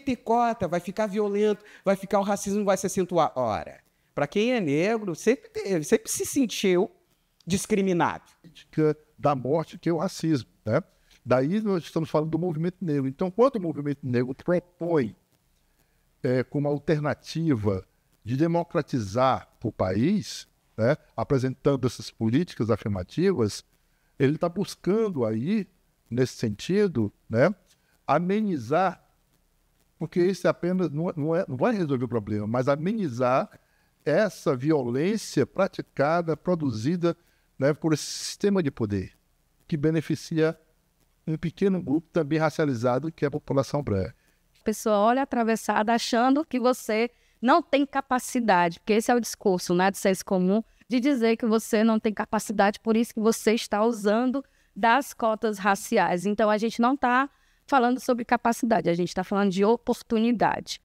que cota, vai ficar violento, vai ficar o racismo vai se acentuar. Ora, para quem é negro, sempre, teve, sempre se sentiu discriminado. Da morte, que é o racismo. Né? Daí nós estamos falando do movimento negro. Então, quando o movimento negro propõe é, como alternativa de democratizar o país, né, apresentando essas políticas afirmativas, ele está buscando aí, nesse sentido, né, amenizar, porque isso apenas não, é, não, é, não vai resolver o problema, mas amenizar essa violência praticada, produzida né, por esse sistema de poder, que beneficia um pequeno grupo também racializado, que é a população branca. A pessoa olha atravessada achando que você não tem capacidade, porque esse é o discurso né, do senso comum, de dizer que você não tem capacidade, por isso que você está usando das cotas raciais. Então, a gente não está falando sobre capacidade, a gente está falando de oportunidade.